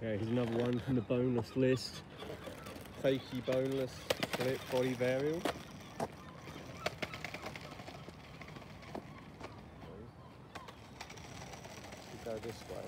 Yeah, here's another one from the boneless list. Fakey boneless split body varial. go this way.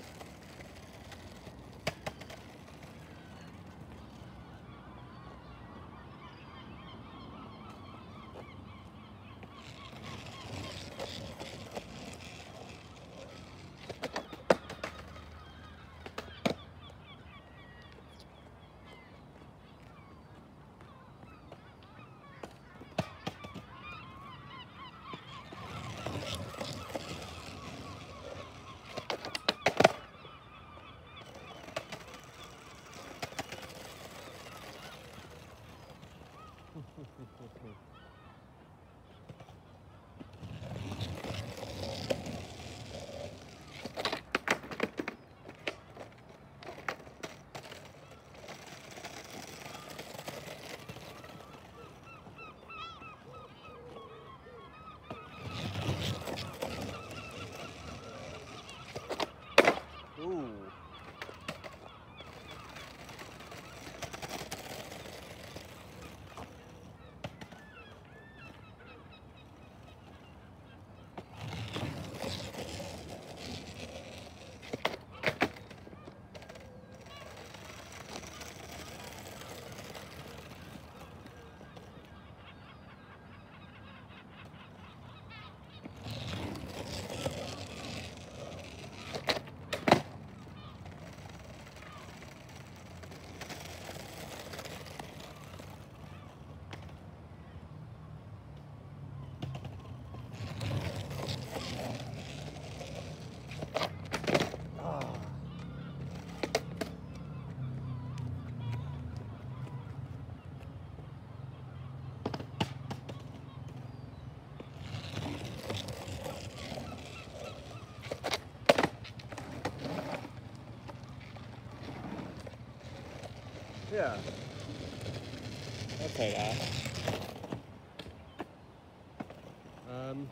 Yeah. I'll that. Um,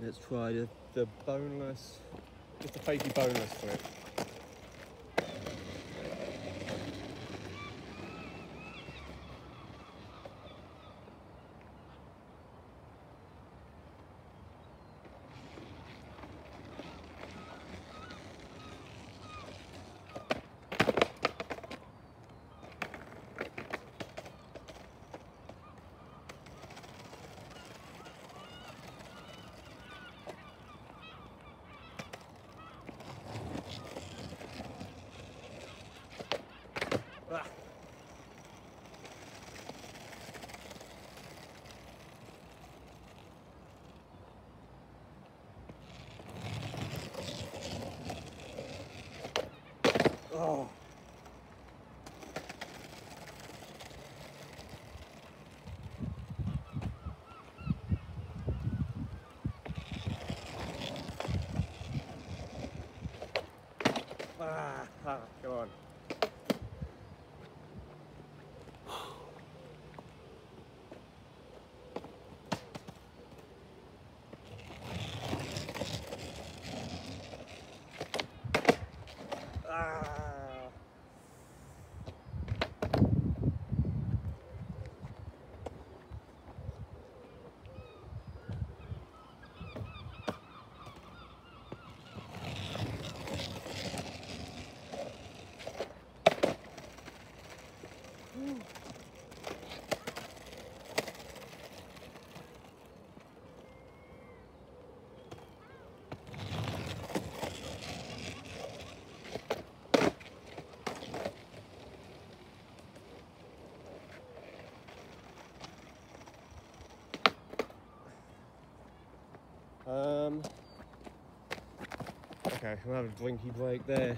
let's try the, the boneless, just a fakey boneless for it. Oh. Ah, ah, come on. Ah. Um, okay, we'll have a blinky break there.